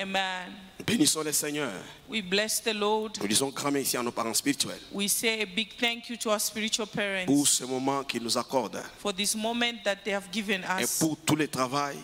Amen. Bénissons le Seigneur. We bless the Lord. Nous disons grand merci à nos parents spirituels We say a big thank you to our spiritual pour parents ce moment qu'ils nous accordent for this moment that they have given et us pour tout le travail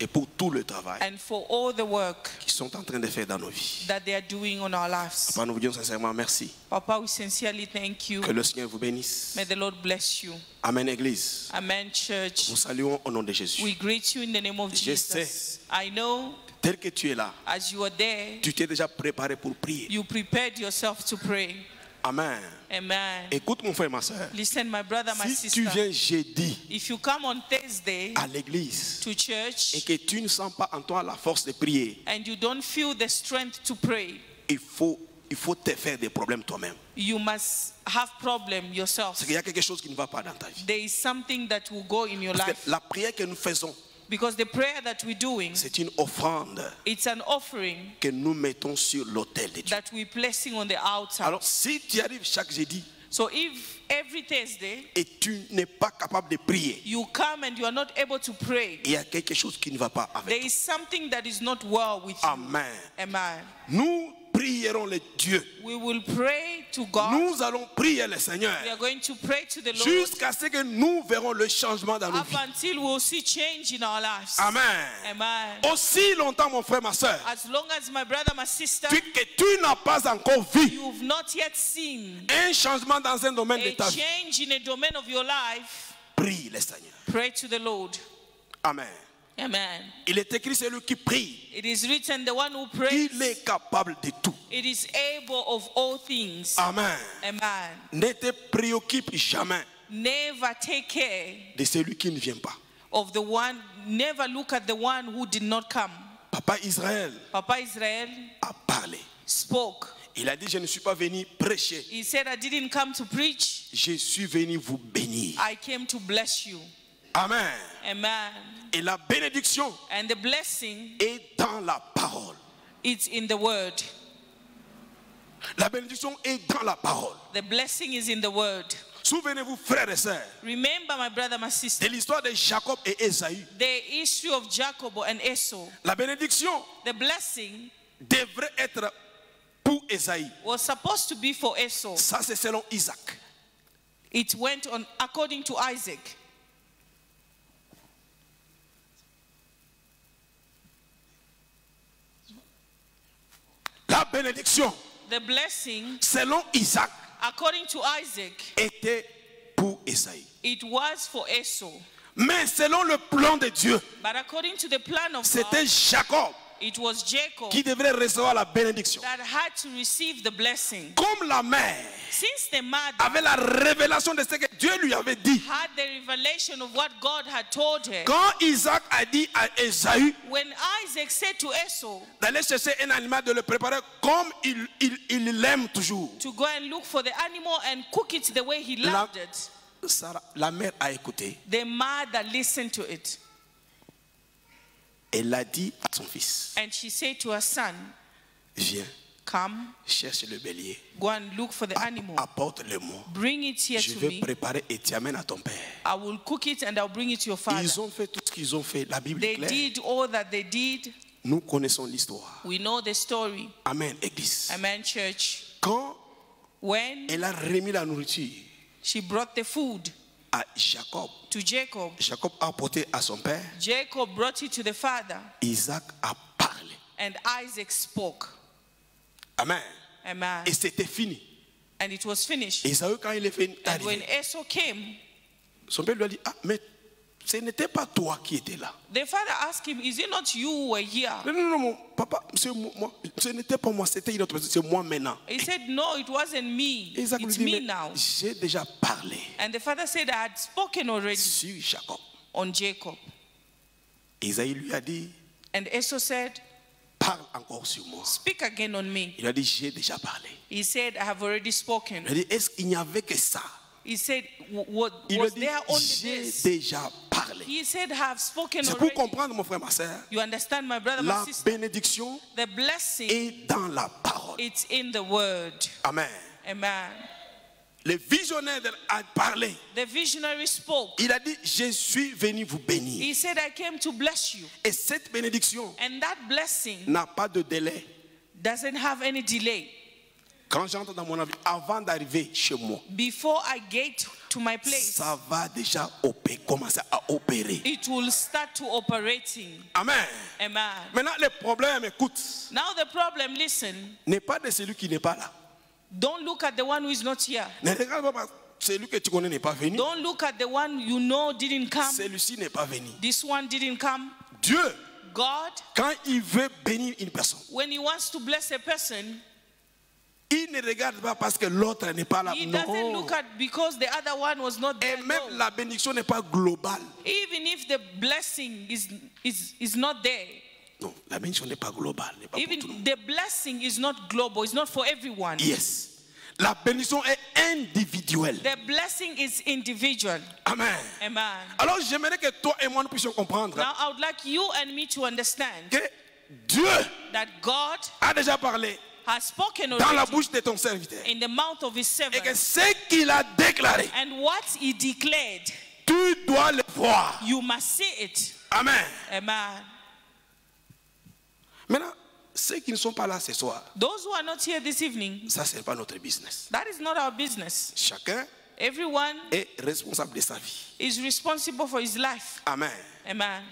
et pour tout le travail and for all the work qu'ils sont en train de faire dans nos vies. that they are doing on our lives. Papa, nous vous disons sincèrement merci. Papa, we sincerely thank you. Que le Seigneur vous bénisse. May the Lord bless you. Amen, Église. Amen, church. Nous saluons au nom de Jésus. We greet you in the name of Je Jesus. I know Tel que tu es là, as you are there, tu t'es déjà préparé pour prier. you prepared yourself to pray. Amen. Amen. Écoute mon frère, ma soeur. Listen, my brother, my Si tu sister. viens jeudi If you come on Thursday à l'église to et church que tu ne sens pas en toi la force de prier, and you don't feel the strength to pray, il faut, il faut te faire des problèmes toi-même. you must have problem yourself. C'est qu'il y a quelque chose qui ne va pas dans ta vie. There is something that will go in your Parce life que la prière que nous faisons, because the prayer that we're doing, c'est une offrande it's an offering que nous mettons sur l'autel de Dieu. that we're placing on the altar. Alors, si tu arrives chaque jeudi So if every Thursday et tu n'es pas capable de prier, you come and you are not able to pray, il y a quelque chose qui ne va pas avec there toi. is something that is not well with you. Amen. Amen. Nous prierons le Dieu. We will pray to God. Nous allons prier le Seigneur We are going to pray to the Lord jusqu'à ce que nous verrons le changement dans nos up vies. until we'll see change in our lives. Amen. Amen. Aussi longtemps, mon frère, ma soeur, As long as my brother, my sister, que tu n'as pas encore vu you've not yet seen un changement dans un domaine de a ta vie, change in a domain of your life, prie le Seigneur. pray to the Lord. Amen. Amen. Il est écrit celui qui prie, It is written, the one who prays, il est capable de tout. it is able of all things. Amen. Amen. Ne te préoccupe jamais Never take care de celui qui ne vient pas. of the one, never look at the one who did not come. Papa Israël Papa Israel a parlé. spoke. Il a dit, je ne suis pas venu prêcher, He said, I didn't come to preach, je suis venu vous bénir. I came to bless you. Amen. Amen. Et la bénédiction And the blessing, est dans la parole. it's in the word. La bénédiction est dans la parole. The blessing is in the word. Souvenez-vous, frères et sœurs, Remember, my brother, my de sister, l'histoire de Jacob et Esaü. the history of Jacob and Esau. La bénédiction The blessing devrait être pour Esaü. was supposed to be for Esau. Ça, c'est selon Isaac. It went on according to Isaac. La bénédiction, The blessing, selon Isaac, according to Isaac, était pour Esaü. it was for Esau. Mais selon le plan de Dieu, But according to the plan of c'était Jacob it was Jacob qui devrait recevoir la bénédiction. that had to receive the blessing. Comme la mère Since the mother avait la révélation de ce que Dieu lui avait dit. had the revelation of what God had told her, Quand Isaac a dit à Esaü when Isaac said to Esau d'aller chercher un animal, de le préparer comme il il- il l'aime toujours, to go and look for the animal and cook it the way he la, loved it, Sarah- la mère a écouté. the mother listened to it. Elle a dit à son fils, And she said to her son, viens, Come, cherche le bélier, go and look for the animal. apporte-le-moi. Bring it here Je to vais me. préparer et amènes à ton père. I will cook it and I'll bring it to your father. Ils ont fait tout ce qu'ils ont fait. La Bible est They claire. did all that they did. Nous connaissons l'histoire. We know the story. Amen, Église. Amen, church. Quand When elle a remis la nourriture she brought the food à Jacob, to Jacob, Jacob a apporté à son père, Jacob brought it to the father, Isaac a parlé. and Isaac spoke. Amen. Amen. Et c'était fini. And it was finished. Esaü, quand il est fini, And when Esau came, son père lui a dit, ah, mais ce n'était pas toi qui étais là. the father asked him, Is it not you who were here? Non, non, non, mon papa, moi, ce n'était pas moi, c'était une autre personne, c'est moi maintenant. He said, No, it wasn't me. Isaac lui It's dit, me now. j'ai déjà parlé And the father said, I had spoken already sur Jacob. on Jacob. Isaïe lui a dit, And Esau said, parle encore sur moi. Speak again on me. Il a dit, j'ai déjà parlé. He said, I have already spoken. Il a dit, est-ce qu'il n'y avait que ça? He said, "W- what, Il a Was dit, there only j'ai déjà parlé. He said, I have spoken C'est pour comprendre, mon frère, ma soeur, You understand, my brother, la my sister? bénédiction The blessing, est dans la parole. it's in the word. Amen. Amen. le visionnaire a parlé. The visionary spoke. Il a dit, je suis venu vous bénir. He said, I came to bless you. Et cette bénédiction And that blessing n'a pas de délai. doesn't have any delay. Quand j'entre dans mon avis, avant d'arriver chez moi, Before I get to my place, ça va déjà opérer, commencer à opérer. it will start to operating. Amen. Amen. Maintenant, le problème, écoute, Now the problem, listen, n'est pas de celui qui n'est pas là. don't look at the one who is not here. Ne regarde pas celui que tu connais n'est pas venu. Don't look at the one you know didn't come. Celui-ci n'est pas venu. This one didn't come. Dieu, God, quand il veut bénir une personne, when he wants to bless a person, il ne regarde pas parce que l'autre n'est pas là. he doesn't Non. look at because the other one was not Et there. même No. la bénédiction n'est pas globale. Even if the blessing is, is, is not there, Non, la bénédiction n'est pas globale. n'est pas pour tout le even monde. the blessing is not global, it's not for everyone. Yes. La bénédiction est individuelle. The blessing is individual. Amen. Amen. Alors j'aimerais que toi et moi nous puissions comprendre Now I would like you and me to understand que Dieu that God a déjà parlé has spoken dans la bouche de ton serviteur. in the mouth of his Et que servant. ce qu'il a déclaré, And what he declared, tu dois le voir. you must see it. Amen. Amen. Maintenant, ceux qui ne sont pas là ce soir, Those who are not here this evening, ça, ce n'est pas notre business. that is not our business. Chacun Everyone est responsable de sa vie. is responsible for his life. Amen. Amen.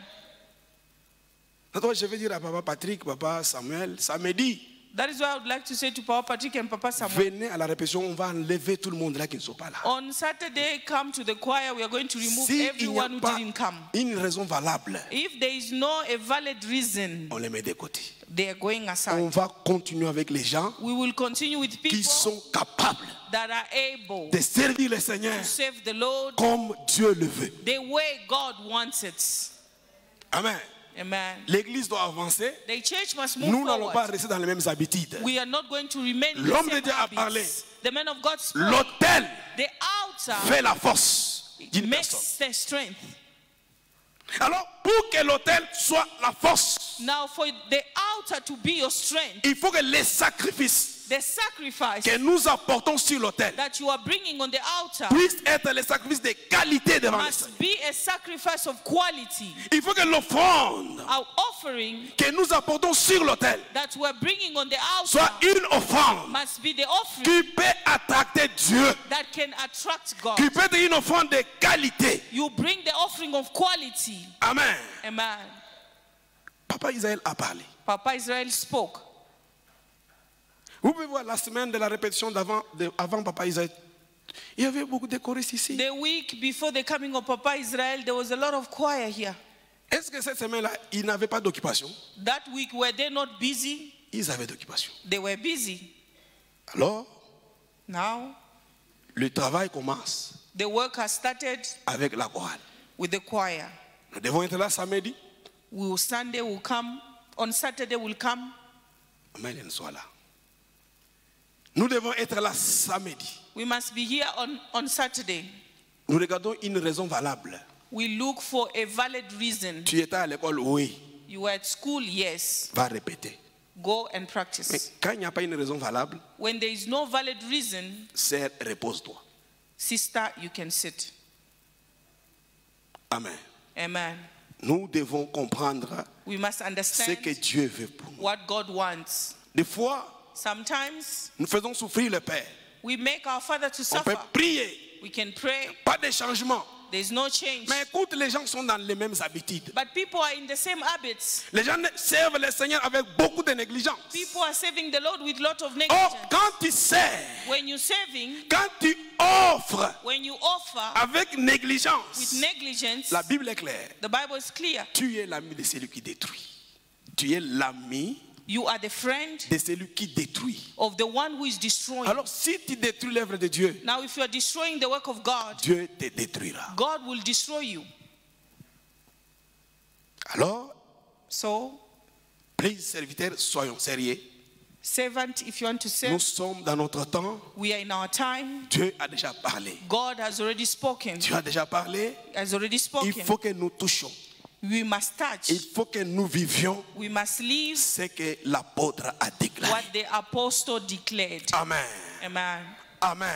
Je vais dire à papa Patrick, papa Samuel, samedi, That is why I would like to say to Papa Patrick and Papa Samuel. venez à la répétition, on va enlever tout le monde là qui ne sont pas là. On Saturday, come to the choir. We are going to remove Si everyone who pas didn't come. une raison valable, If there is no a valid reason, on les met de côté. they are going On aside. va continuer avec les gens We will continue with qui people sont capables that are able de servir le Seigneur to serve the Lord comme Dieu le veut. the way God wants it. Amen. Amen. L'église doit avancer. The church must move Nous n'allons pas rester dans les mêmes habitudes. We are not going to remain in the L'homme de Dieu a parlé. The man of God spoke. L'autel fait la force d'une personne. makes the strength. Alors, pour que l'autel soit la force, Now, for the altar to be your strength, il faut que les sacrifices the sacrifice que nous apportons sur l'autel that you are bringing on the altar puissent être les sacrifices de qualité devant le Seigneur. be a sacrifice of quality. Il faut que l'offrande Our offering que nous apportons sur l'autel that we're bringing on the soit altar une offrande must be the offering qui peut attracter Dieu, that can attract God. qui peut être une offrande de qualité. You bring the offering of quality. Amen. Amen. Papa Israël a parlé. Papa Israel spoke. Vous pouvez voir la semaine de la répétition d'avant, avant Papa Israël. Il y avait beaucoup de choristes ici. The week before the coming of Papa Israel, there was a lot of choir here. Est-ce que cette semaine-là, ils n'avaient pas d'occupation? That week, were they not busy? Ils avaient d'occupation. They were busy. Alors, Now, le travail commence the work has started avec la chorale. with the choir. Nous devons être là samedi. We will Sunday will come. On Saturday will come. Ne soient là. Nous devons être là samedi. We must be here on, on Saturday. Nous regardons une raison valable. We look for a valid reason. Tu étais à l'école, oui, You were at school, yes. va répéter. Go and Mais practice. quand il n'y a pas une raison valable, When there is no valid reason, sœur, repose-toi. sister, you can sit. Amen. Amen. Nous devons comprendre We must ce understand que Dieu veut pour nous. what God wants. Des fois, Sometimes nous faisons souffrir le Père. we make our Father to On peut suffer. prier, We can pray. pas de changement. There's no change. Mais écoute, les gens sont dans les mêmes habitudes. But people are in the same habits. Les gens servent le Seigneur avec beaucoup de négligence. People are serving the Lord with lot of Or, negligence. quand tu sers, When you're serving, quand tu offres when you offer avec with négligence, negligence, la Bible est claire. the Bible is clear. Tu es l'ami de celui qui détruit. Tu es l'ami You are the friend de celui qui détruit. of the one who is destroying. Alors, si tu détruis l'œuvre de Dieu, Now, if you are destroying the work of God, Dieu te détruira. God will destroy you. Alors, So, please, serviteurs, soyons sérieux. servant, if you want to Nous serve, sommes dans notre temps. we are in our time. Dieu a déjà parlé. God has already spoken. Dieu a déjà parlé. Has already Il spoken. faut que nous touchions. We must touch. Il faut que nous vivions We must leave ce que l'apôtre a déclaré. what the apostle declared. Amen. Amen. Amen.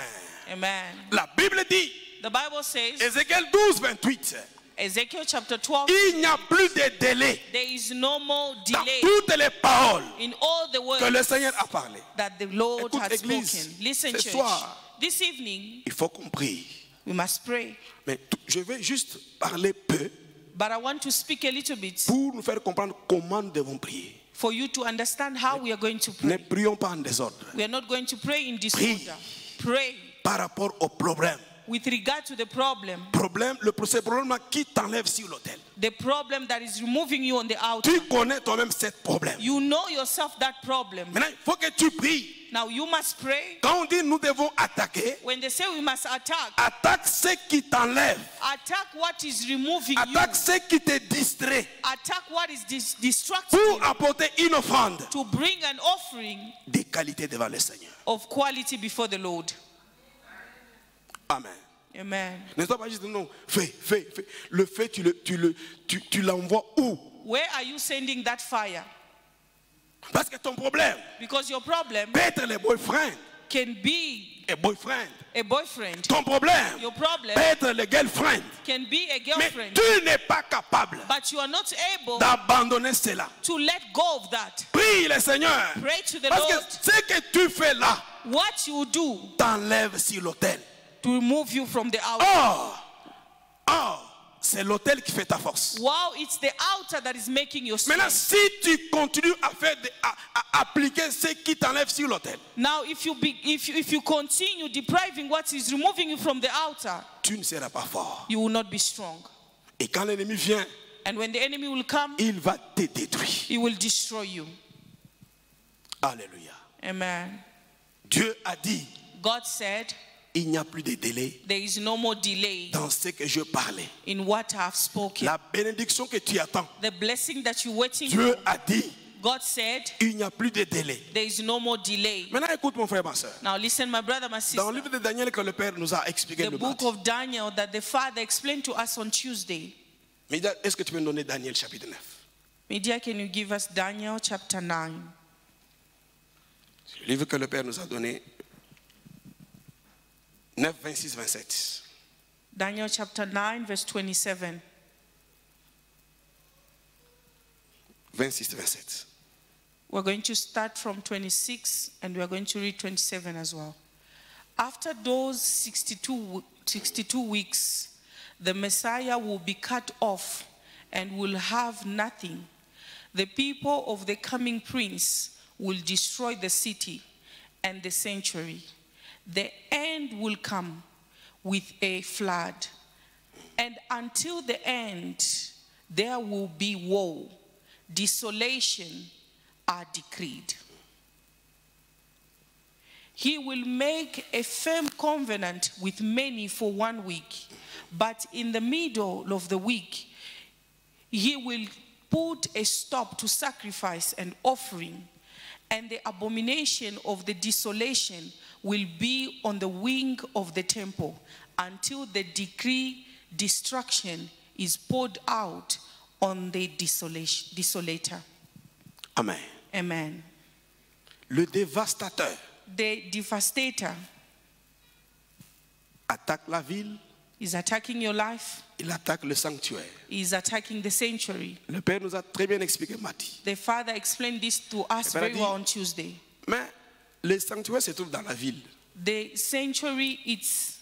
Amen. La Bible dit, The Bible says, Ézéchiel 12, 28, Ezekiel chapter 12, il n'y a plus de délai there is no more dans delay toutes les paroles in all the que le words Seigneur a parlé. that the Lord Écoute, has Église, spoken. Listen, ce church. soir- This evening, Il faut qu'on prie. we must pray. Mais je vais juste parler peu But I want to speak a little bit pour nous faire comprendre comment nous devons prier. for you to understand how we are going to Ne pray. prions pas en désordre. We are not going to pray in Prie. disorder. Pray Par rapport au problème. With regard to the problem, Problème, le ce problème qui t'enlève sur l'autel. the problem that is removing you on the outer. Tu connais toi-même ce problème. You know yourself that problem. Maintenant, il faut que tu pries. Now you must pray. Quand on dit nous devons attaquer, When they say we must attack, attaque ce qui t'enlève. attack what is removing you. Attaque ce qui te distrait Attack what is dis- distracting pour you apporter une offrande to bring an offering de qualité devant le Seigneur. of quality before the Lord. Amen. Amen. Ne sois pas juste non, fais, fais, fais. Le feu, tu le- tu le- tu- tu l'envoies où? Where are you sending that fire? Parce que ton problème Because your problem peut être le boyfriend can be et boyfriend. a boyfriend. Ton problème Your problem peut être le girlfriend. can be a Mais girlfriend. tu n'es pas capable But you are not able d'abandonner cela. to let go of that. Prie le Seigneur. Pray to the Parce que Lord. ce que tu fais là What you do t'enlève sur l'autel. To remove you from the outer. Or, or, c'est l'autel qui fait ta force. Wow, it's the outer that is making your Maintenant, strength. si tu continues à faire, de- à, à appliquer ce qui t'enlève sur l'autel, Now, if you, be, if, you, if you continue depriving what is removing you from the outer, tu ne seras pas fort. you will not be strong. Et quand l'ennemi vient, And when the enemy will come, il va te détruire. he will destroy you. Alléluia. Amen. Dieu a dit, God said, il n'y a plus de délai There is no more delay dans ce que je parlais. in what I have spoken. La bénédiction que tu attends, The blessing that you're waiting Dieu for, a dit, God said, il n'y a plus de délai. There is no more delay. Maintenant, écoute mon frère, ma soeur. Now, listen, my brother, my Dans le livre de Daniel que le Père nous a expliqué The le book matin. of Daniel that the Father explained to us on Tuesday. Mais est-ce que tu peux nous donner Daniel chapitre 9 Media, can you give us Daniel chapter 9? Le livre que le Père nous a donné, 9, 26, 27. Daniel chapter 9, verse 27. 26, 27. We're going to start from 26 and we're going to read 27 as well. After those 62, 62 weeks, the Messiah will be cut off and will have nothing. The people of the coming prince will destroy the city and the sanctuary. The end will come with a flood. And until the end, there will be woe, desolation are decreed. He will make a firm covenant with many for one week, but in the middle of the week, he will put a stop to sacrifice and offering, and the abomination of the desolation will be on the wing of the temple until the decree destruction is poured out on the desolation, desolator. Amen. Amen. Le dévastateur The devastator attaque la ville, is attacking your life, il attaque le sanctuaire. is attacking the sanctuary. Le Père nous a très bien expliqué mardi. The father explained this to us very dit- well on Tuesday. Mais le sanctuaire se trouve dans la ville. The sanctuary it's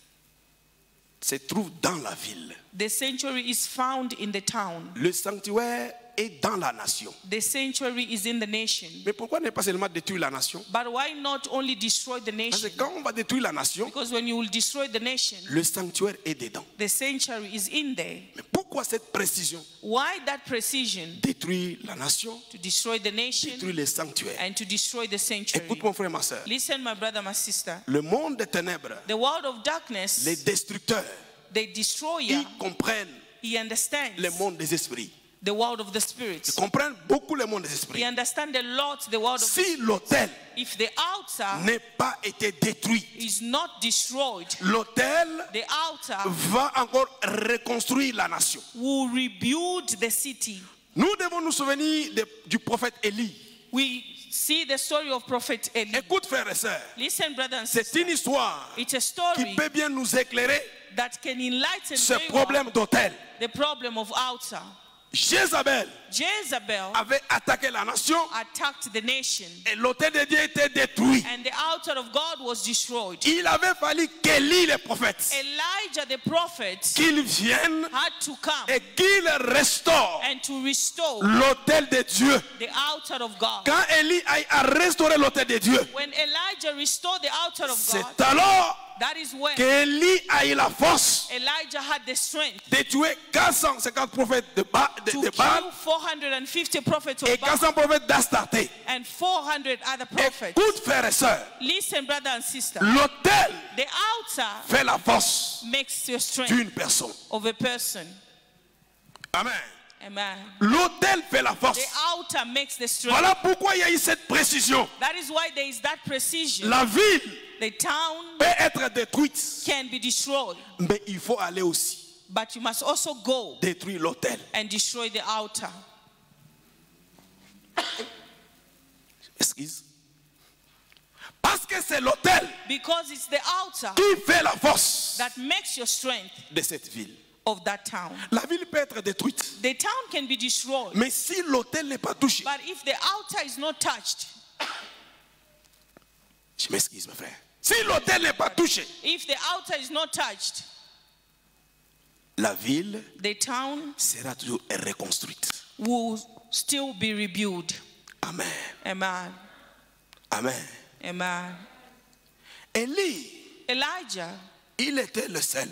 Se trouve dans la ville. the sanctuary is found in the town. Le sanctuaire est dans la nation. The sanctuary is in the nation. Mais pourquoi ne pas seulement détruire la nation? But why not only destroy the Parce nation? que quand on va détruire la nation, Because when you will destroy the nation, le sanctuaire est dedans. the sanctuary is in there. Mais pourquoi cette précision? Why that precision? Détruire la nation, to destroy the nation détruire les sanctuaires. and to destroy the sanctuary? Écoute mon frère, ma soeur. Listen, my brother, my sister. Le monde des ténèbres, The world of darkness, les destructeurs, the destroyer, ils comprennent he understands le monde des esprits. The world of the Ils spirits. comprennent beaucoup le monde des esprits. understands a lot the world of Si l'autel if the outer n'est pas été détruit, is not destroyed, l'autel the va encore reconstruire la nation. will rebuild the city. Nous devons nous souvenir de- du prophète Élie. We See the story of Prophet Eli. Écoute, frères et sœurs, Listen, brothers and c'est une histoire It's a qui story peut bien nous éclairer that can enlighten ce problème d'autel. the problem of altar. Jézabel Jezebel avait attaqué la nation attacked the nation, et l'autel de Dieu était détruit. and the altar of God was destroyed. Il avait fallu qu'Élie, le prophète, Elijah the prophet qu'il vienne had to come et qu'il restaure and to restore l'autel de Dieu. the altar of God. Quand Élie aille à restaurer l'autel de Dieu, When Elijah restored the altar of c'est God, alors that is when qu'Élie a eu la force Elijah had the strength de tuer 450 prophètes de, ba de, to de Baal kill 450 prophets et of Baal 400 prophètes d'Astarté. and 400 other prophets. Écoute, frères et sœurs, Listen, brother and sister. l'autel The altar fait la force makes your strength d'une personne. of a person. Amen. L'autel fait la The force. altar makes the strength. Voilà pourquoi il y a eu cette précision. That is why there is that precision. La ville The town peut être détruite, can be destroyed, mais il faut aller aussi but you must also go détruire l'autel. and destroy the altar. Excuse. Parce que c'est l'autel Because it's the altar qui fait la force that makes your strength de cette ville. Of that town. La ville peut être détruite, The town can be destroyed, mais si l'autel n'est pas touché, but if the altar is not touched, je m'excuse, mes frères. Si l'autel n'est pas touché, if the altar is not touched, la ville the town sera toujours reconstruite. will still be rebuilt. Amen. Amen. Amen. Amen. Élie, Elijah, il était le seul.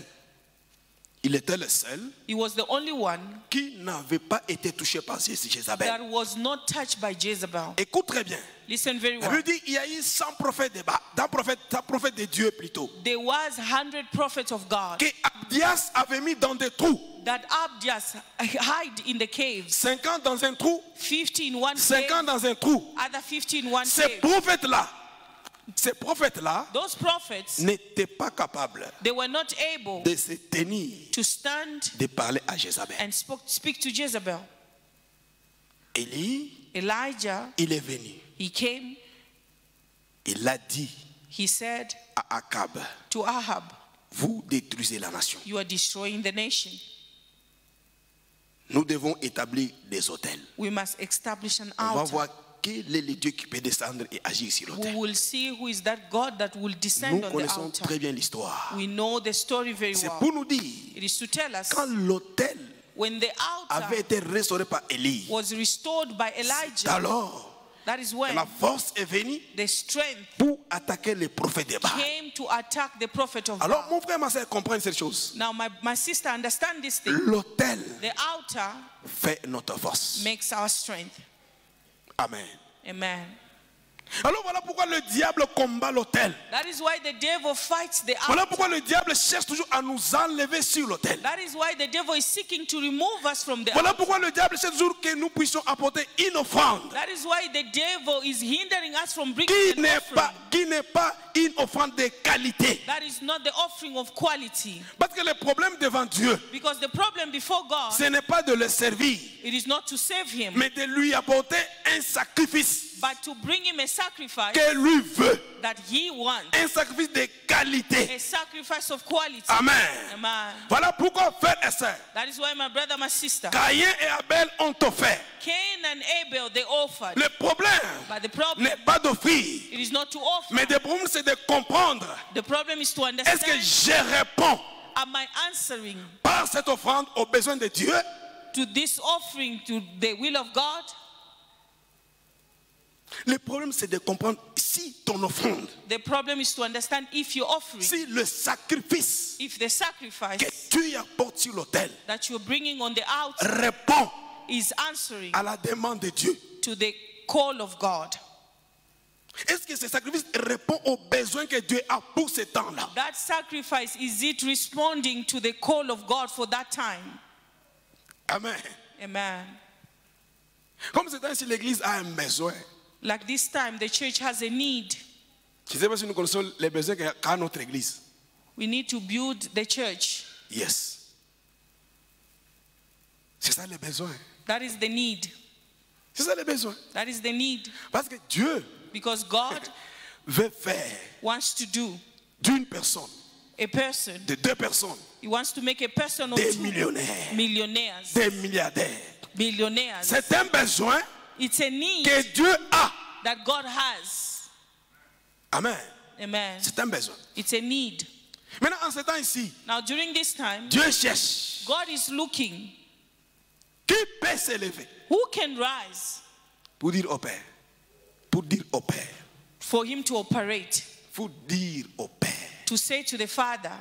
Il était le seul he was the only one qui n'avait pas été touché par Jézabel. that was not touched by Jezebel. Écoute très bien. Listen very well. Bible dit il y a eu 100 prophètes de d'un prophète, prophète de Dieu plutôt, There was 100 prophets of God que Abdias avait mis dans des trous. that Abdias hide in the caves. 50 dans un trou, 50 in one 50 cave, dans un trou. other 50 in one Ces cave. prophètes-là, ces prophètes-là Those prophets, n'étaient pas capables they were not able de se tenir, to stand de parler à Jézabel. and spoke, speak to Jezebel. Élie, Elijah, il est venu. he came, Il a dit he said à Akab, to Ahab, vous détruisez la nation. You are destroying the nation. Nous devons établir des hôtels. We must establish an On va voir quel est le Dieu qui peut descendre et agir sur We l'autel? will see who is that God that will Nous connaissons très bien l'histoire. We know the story very C'est well. pour nous dire, It is to tell us quand l'autel avait été restauré par Élie, was restored by Elijah, alors that is when la force est venue the strength pour attaquer les prophètes de Baal. came to attack the prophet of Alors, mon frère, ma soeur, comprennent cette chose. Now, my, my sister, understand this thing. L'autel fait notre force. makes our strength. Amen. Amen. Alors, voilà pourquoi le diable combat l'autel. That is why the devil fights the Voilà pourquoi le diable cherche toujours à nous enlever sur l'autel. That is why the devil is seeking to remove us from the Voilà pourquoi le diable cherche toujours que nous puissions apporter une offrande That is why the devil is hindering us from bringing qui n'est offering. pas, qui n'est pas une offrande de qualité. That is not the offering of quality. Parce que le problème devant Dieu, Because the problem before God, ce n'est pas de le servir, it is not to save him, mais de lui apporter un sacrifice but to bring him a sacrifice que lui veut. that he wants. Un sacrifice de qualité. A sacrifice of quality. Amen. Amen. Voilà pourquoi, frères et sœurs, That is why my brother, my sister, Caïn et Abel ont offert. Cain and Abel, they offered. Le problème But the problem, n'est pas d'offrir, it is not to offer. mais le problème c'est de comprendre. The problem is to Est-ce que understand, je réponds am I answering par cette offrande aux besoins de Dieu? to this offering to the will of God? Le problème c'est de comprendre si ton offrande, The problem is to understand if your offering, si le sacrifice if the que sacrifice tu apportes sur l'autel that you're bringing on the altar répond is answering à la demande de Dieu. to the call of God. Est-ce que ce sacrifice répond aux besoins que Dieu a pour ce temps-là? That sacrifice, is it responding to the call of God for that time? Amen. Amen. Comme c'est ainsi, l'Église a un besoin. Like this time, the church has a need. Je sais pas si nous connaissons les besoins qu'a notre Église. We need to build the church. Yes. C'est ça le besoin. That is the need. C'est ça le besoin. That is the need. Parce que Dieu Because God veut faire wants to do d'une personne, a person, de deux personnes, He wants to make a person of des two millionnaires, millionaires, des milliardaires. billionaires. C'est un besoin It's a need que Dieu a. that God has. Amen. Amen. C'est un besoin. It's a need. Maintenant, en ce temps ici, Now, during this time, Dieu cherche God is looking qui peut s'élever who can rise pour dire au Père. Pour dire au Père. for Him to operate, Pour dire au Père. to say to the Father,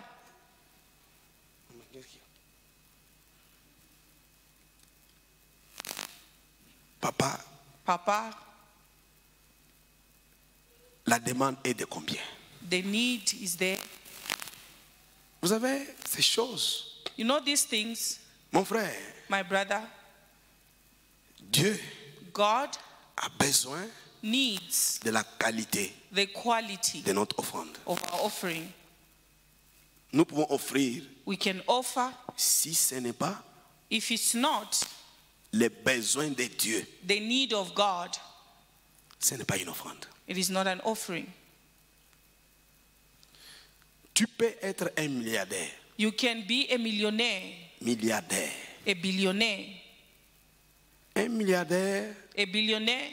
Papa, Papa, la demande est de combien? The need is there. Vous savez, ces choses, You know these things, mon frère, my brother, Dieu God a besoin needs de la qualité the quality de notre offrande. of our offering. Nous pouvons offrir, We can offer, si ce n'est pas if it's not les besoins de Dieu, the need of God, ce n'est pas une offrande. it is not an offering. Tu peux être un milliardaire, You can be a millionaire, milliardaire. a billionaire. Un milliardaire, A billionaire,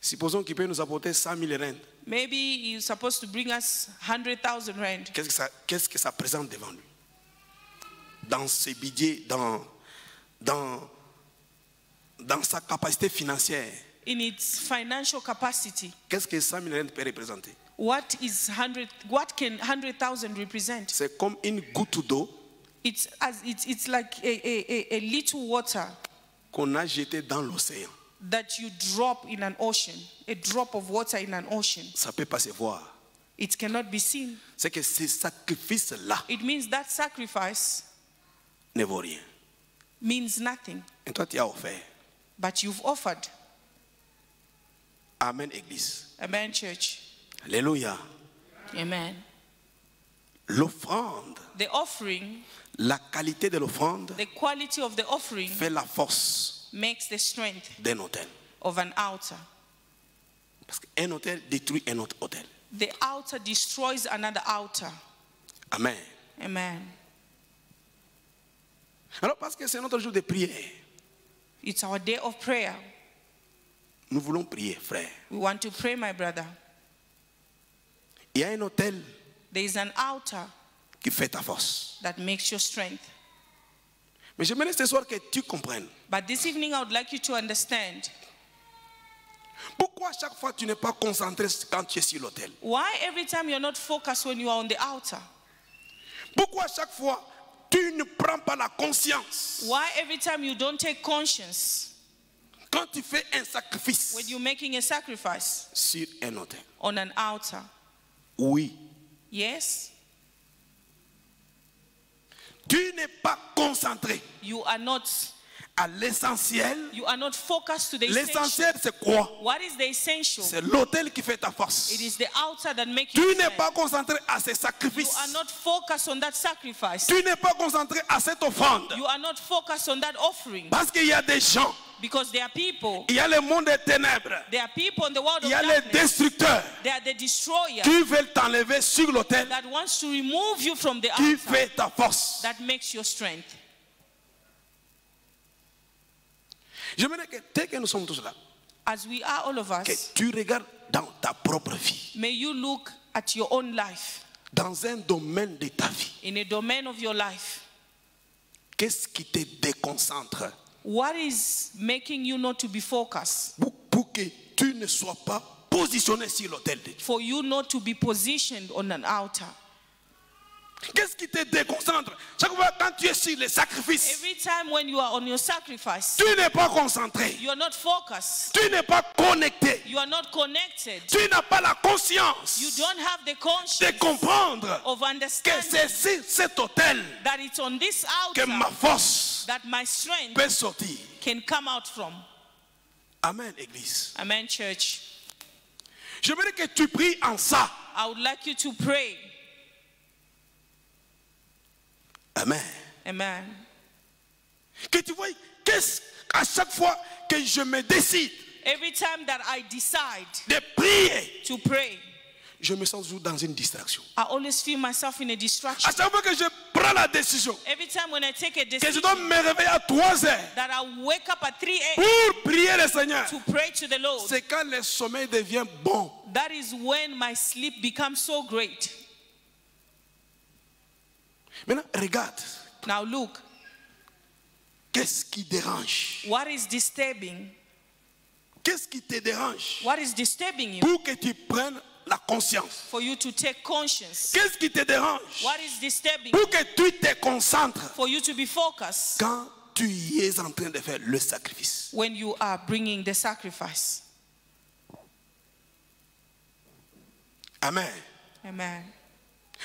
supposons qu'il peut nous apporter 100 000 rentes. maybe he's supposed to bring us 100,000 rand. Qu'est-ce que ça, qu'est-ce que ça présente devant lui? Dans ses budgets, dans, dans, dans sa capacité financière, In its financial capacity, qu'est-ce que 100 000 rentes peut représenter? What is 100, what can 100,000 represent? C'est comme une goutte d'eau It's, as, it's, it's like a, a, a, a little water qu'on a jetée dans l'océan. that you drop in an ocean, a drop of water in an ocean. Ça ne peut pas se voir. It cannot be seen. C'est que ce sacrifice-là It means that sacrifice ne vaut rien. means nothing, Et toi, tu as offert. But you've offered. Amen, Église. Amen, church. Alléluia. Amen. L'offrande, The offering, la qualité de l'offrande the quality of the offering fait la force makes the strength d'un hôtel. of an altar. Parce qu'un hôtel détruit un autre hôtel. The altar destroys another altar. Amen. Amen. Alors, parce que c'est notre jour de prière, It's our day of prayer. nous voulons prier, frère. We want to pray, my brother. Il y a un hôtel There is an altar qui fait ta force. that makes your strength. Mais j'aimerais ce soir que tu comprennes. But this evening, I would like you to understand Pourquoi chaque fois tu n'es pas concentré quand tu es sur l'hôtel why every time you're not focused when you are on the altar. Pourquoi chaque fois tu ne prends pas la conscience Why every time you don't take conscience quand tu fais un sacrifice when you're making a sacrifice sur un hôtel on an altar. Oui. Yes, Tu n'es pas concentré you are not à l'essentiel. you are not focused to the essential. L'essentiel, c'est quoi? What is the essential? C'est l'hôtel qui fait ta force. It is the altar that makes Tu you n'es pas concentré à ces You sacrifices. are not focused on that sacrifice. Tu n'es pas concentré à cette offrande. You are not focused on that offering Parce qu'il y a des gens, because there are people. il y a le monde des ténèbres, There are people in the world il y a les destructeurs They are the destroyer qui veulent t'enlever sur l'autel, that wants to remove you from the qui fait ta force. that makes your strength. J'aimerais que dès que nous sommes tous là, As we are all of que us, tu regardes dans ta propre vie, may you look at your own life dans un domaine de ta vie. in a domain of your life. Qu'est-ce qui te déconcentre? What is making you not to be focused? pour, pour que tu ne sois pas positionné sur l'autel de Dieu For you not to be positioned on an altar. Qu'est-ce qui te déconcentre? Chaque fois quand tu es sur les sacrifices, Every time when you are on your sacrifice, tu n'es pas concentré, you are not focused. tu n'es pas connecté, You are not connected. tu n'as pas la You conscience don't have the de conscience comprendre of que c'est sur cet autel that it's on this que ma force that my strength peut sortir. can come out from. Amen, Église. Amen, church. J'aimerais que tu pries en ça. I would like you to pray. Amen. Amen. Que tu vois, qu'est-ce qu'à chaque fois que je me décide Every time that I decide de prier, to pray, je me sens toujours dans une distraction. I always feel myself in a distraction. À chaque fois que je prends la décision Every time when I take a que je dois me réveiller à 3 heures that I wake up at 3 a.m. pour prier le Seigneur, to pray to the Lord, c'est quand le sommeil devient bon. that is when my sleep becomes so great. Maintenant, regarde, Now look, qu'est-ce qui dérange? What is disturbing? Qu'est-ce qui te dérange? What is disturbing you? Pour que tu prennes la conscience. For you to take conscience? Qu'est-ce qui te dérange? What is disturbing pour que tu te concentres. For you to be focused. Quand tu y es en train de faire le sacrifice. When you are bringing the sacrifice? Amen. Amen.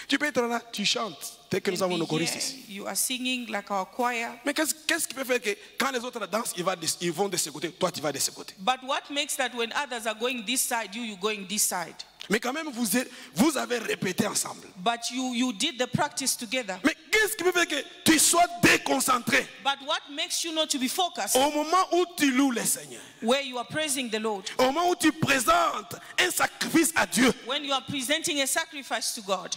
Tu peux être là, tu chantes, tel que nous avons nos choristes ici. You are singing like our choir. Mais qu'est-ce qu'est-ce qui peut faire que quand les autres dansent, ils, vont de- ils vont de ce côté, toi tu vas de ce côté? But what makes that when others are going this side, you you going this side? Mais quand même, vous, êtes- vous avez répété ensemble. But you you did the practice together. Mais qu'est-ce qui peut faire que tu sois déconcentré? But what makes you not to be focused? Au moment où tu loues le Seigneur where you are praising the Lord? Au moment où tu présentes un sacrifice à Dieu, When you are presenting a sacrifice to God,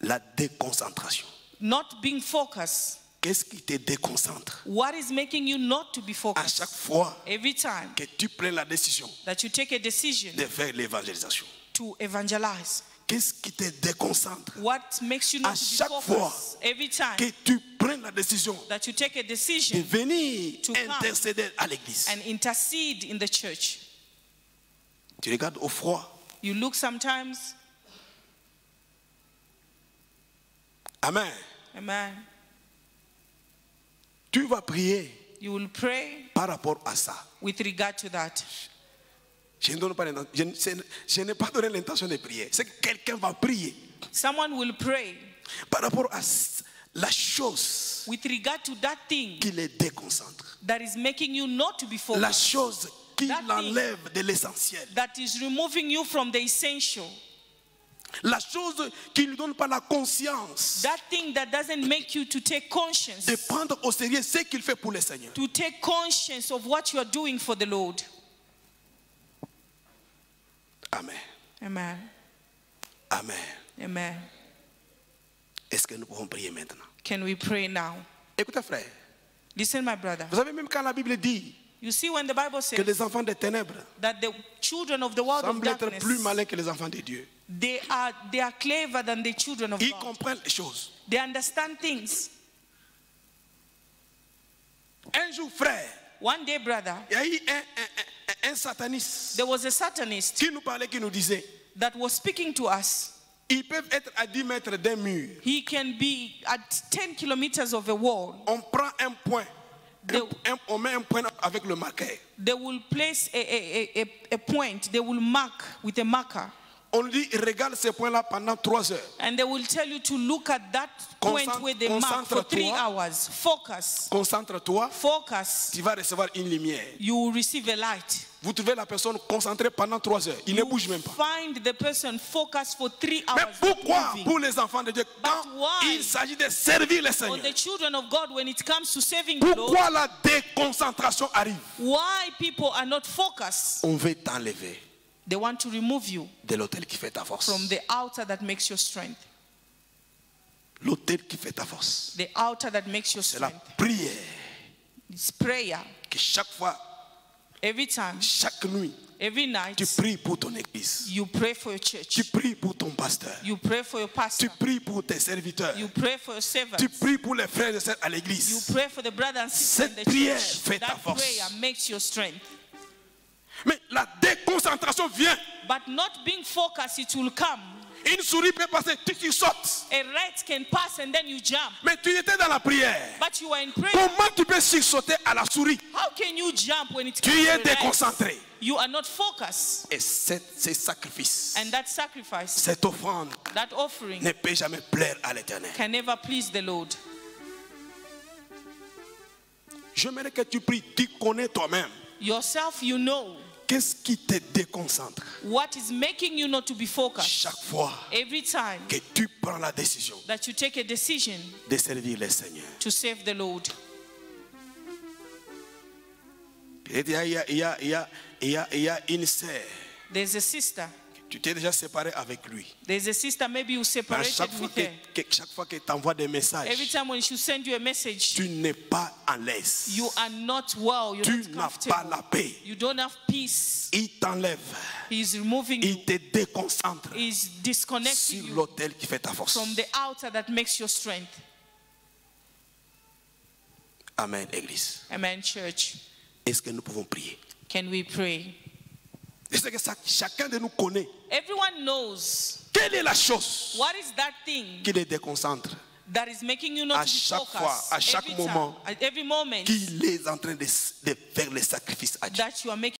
la déconcentration. not being focused. Qu'est-ce qui te déconcentre? What is making you not to be À focused? chaque fois Every time que tu prends la décision that you take a decision de faire l'évangélisation, to evangelize, qu'est-ce qui te déconcentre? What makes you À not to be chaque fois focused? Every time Que tu prennes la décision that you take a de decision venir To intercéder à l'église. and intercede in the church, Tu regardes au froid. you look sometimes, Amen. amen, Tu vas prier you will pray par rapport à ça. with regard to that. Je ne donne pas l'inten- je ne- je- je n'ai pas donné l'intention de prier. C'est que quelqu'un va prier Someone will pray par rapport à la chose with regard to that thing qui les déconcentre. that is making you not to be La chose qui l'enlève de l'essentiel. that is removing you from the essential, La chose qui ne lui donne pas la conscience that thing that doesn't make you to take conscience, de prendre au sérieux ce qu'il fait pour le Seigneur. to take conscience of what you are doing for the Lord. Amen. Amen. Amen. Amen. Est-ce que nous pouvons prier maintenant? Can we pray now? Écoutez frère, Listen, my brother. vous savez même quand la Bible dit You see, when the Bible que says les enfants des ténèbres that the children of the world of semblent être plus darkness, malins que les enfants de Dieu. They are they are clever than the children of Ils God. comprennent les choses. They understand things. Un jour, frère, One day, brother, il y a eu un, un- un- un sataniste there was a Satanist qui nous parlait, qui nous disait, that was speaking to us. ils peuvent être à 10 mètres d'un mur. He can be at 10 kilometers of a wall. On prend un point, De- un- on met un point avec le marqueur. They will place a, a, a- a point, they will mark with a marker, On dit, regarde ce point-là pendant 3 heures. and they will tell you to look at that point where they mark for three concentre-toi. hours. Focus. Concentre-toi, Focus. tu vas recevoir une lumière. You will receive a light. Vous trouvez la personne concentrée pendant 3 heures. Il ne bouge même pas. find the person focused for three Mais hours. not pourquoi moving. pour les enfants de Dieu, quand why? il s'agit de servir le For Seigneur, the children of God, when it comes to saving the Lord, pourquoi la déconcentration arrive? Why people are not focused? On veut t'enlever They want to remove you de l'autel qui fait ta force. from the outer that makes your strength. L'autel qui fait ta force. The outer that makes your C'est la strength. prière It's prayer. que chaque fois, Every time, chaque nuit, every night, tu pries pour ton église. you pray for your Tu church. pries pour ton pasteur. You pray for your Tu pastor. pries pour tes serviteurs. You pray for your Tu servants. pries pour les frères et sœurs à You l'église. pray for the brothers and sisters in Cette the prière church. fait ta That force. prayer makes your strength. Mais la déconcentration vient. But not being focused, it will come. Une souris peut passer, tu, tu sautes. A rat can pass and then you jump. Mais tu étais dans la prière. But you are in prayer. Comment tu peux sauter à la souris? How can you jump when it Tu comes es déconcentré. You are not focused. Et And that sacrifice, cette offrande that offering, ne peut jamais plaire à l'éternel. can never please the Lord. J'aimerais que tu pries, tu connais toi-même. Yourself, you know Qu'est-ce qui te déconcentre? What is making you not to be focused? chaque fois Every time que tu prends la décision that you take a decision de servir le Seigneur to save the Lord. Il y a, il y a, il y a, il y a une sœur. There's a sister. Tu t'es déjà séparé avec lui. There's a sister, maybe you separated chaque fois with que, que- chaque fois que t'envoies des messages, Every time when she send you a message, tu n'es pas à l'aise. you are not well, you're Tu n'as pas la paix. You don't have peace. Il t'enlève. He's removing you. Il te déconcentre He's disconnecting sur l'autel qui fait ta force. from the outer that makes your strength. Amen, Église. Amen, church. Est-ce que nous pouvons prier? Can we pray? Que ça- chacun de nous connaît. Everyone knows Quelle est la chose what is that thing qui les déconcentre that is making you not À chaque fois, à chaque every time, moment, at every moment est en train de, de faire les sacrifices à Dieu